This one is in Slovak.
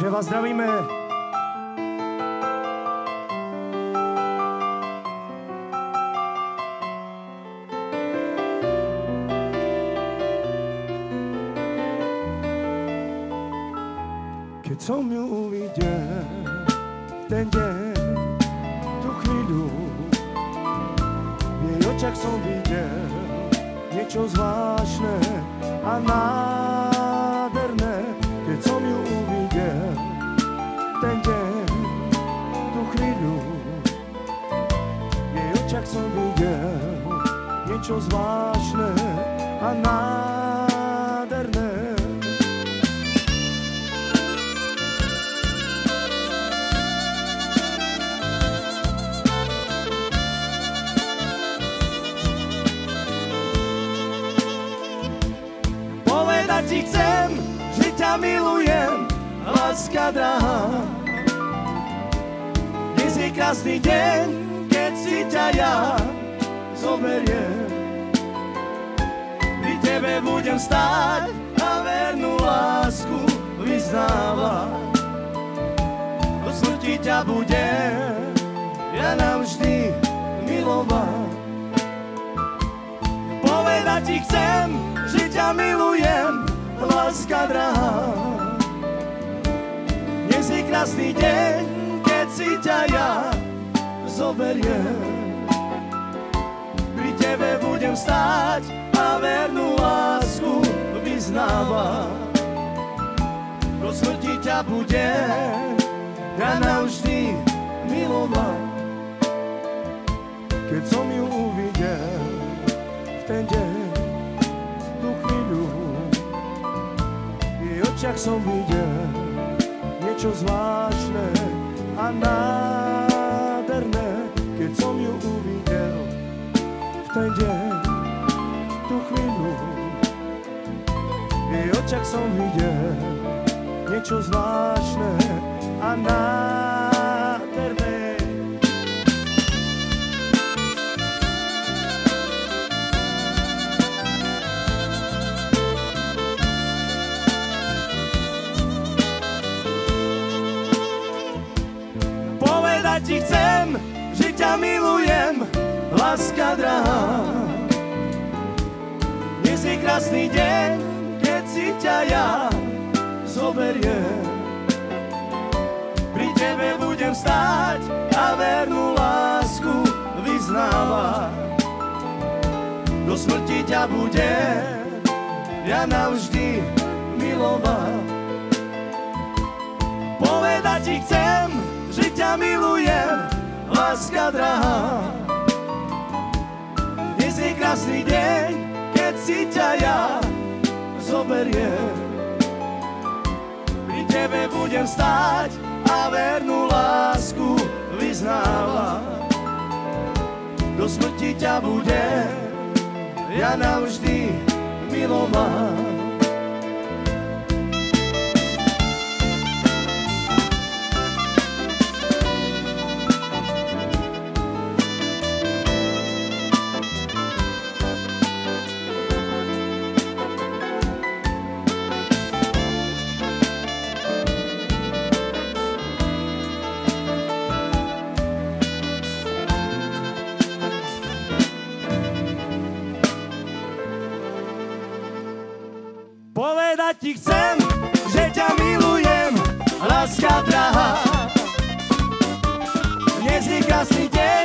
Takže vás zdravíme. Keď som ju uvidel, ten deň, tú chvíľu, v jej očach som videl niečo zvláštne a nádherné, niečo zvláštne a nádherné. Povedať ti chcem, že ťa milujem, láska drahá. Dnes je krásny deň, keď si ťa ja zoberiem. Tebe budem stáť a vernú lásku vyznávať. Do smrti ťa budem ja navždy milovať. Povedať ti chcem, že ťa milujem, láska drahá. Dnes je krásny deň, keď si ťa ja zoberiem. Budem stáť a vernú lásku vyznávať. Do smrti ťa budem ja navždy milovať. Keď som ju uvidel v ten deň, tú chvíľu, v jej očiach som videl niečo zvláštne a nádherné, keď som ju uvidel v ten deň, očiach som videl niečo zvláštne a nádherné. Povedať ti chcem, že ťa milujem, láska drahá. Dnes je krásny deň, ťa ja zoberiem. Pri tebe budem stáť a vernú lásku vyznávať. Do smrti ťa budem ja navždy milovať. Povedať ti chcem, že ťa milujem, láska drahá. Dnes je krásny deň, keď si ťa ja zoberiem. Pri tebe budem stáť a vernú lásku vyznávať. Do smrti ťa budem ja navždy milovať. Povedať ti chcem, že ťa milujem, láska drahá. Dnes je krásny deň,